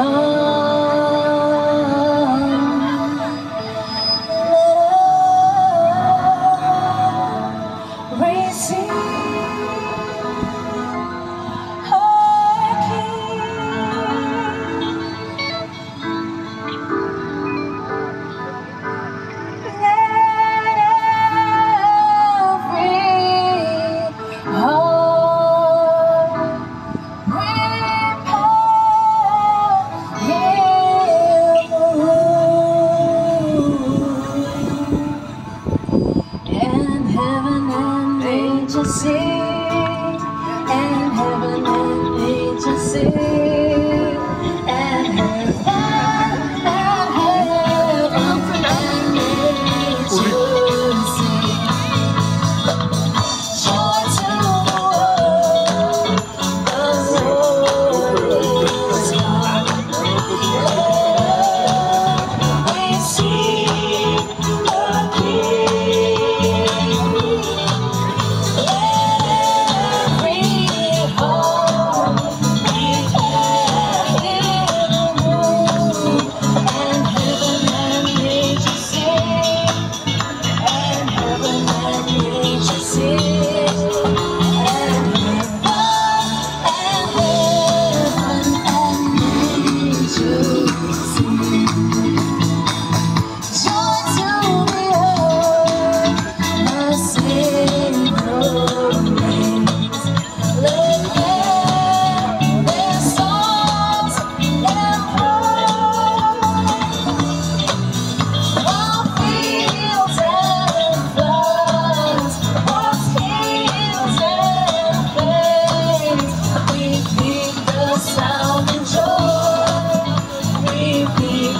come. to see.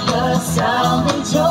the sound of chose.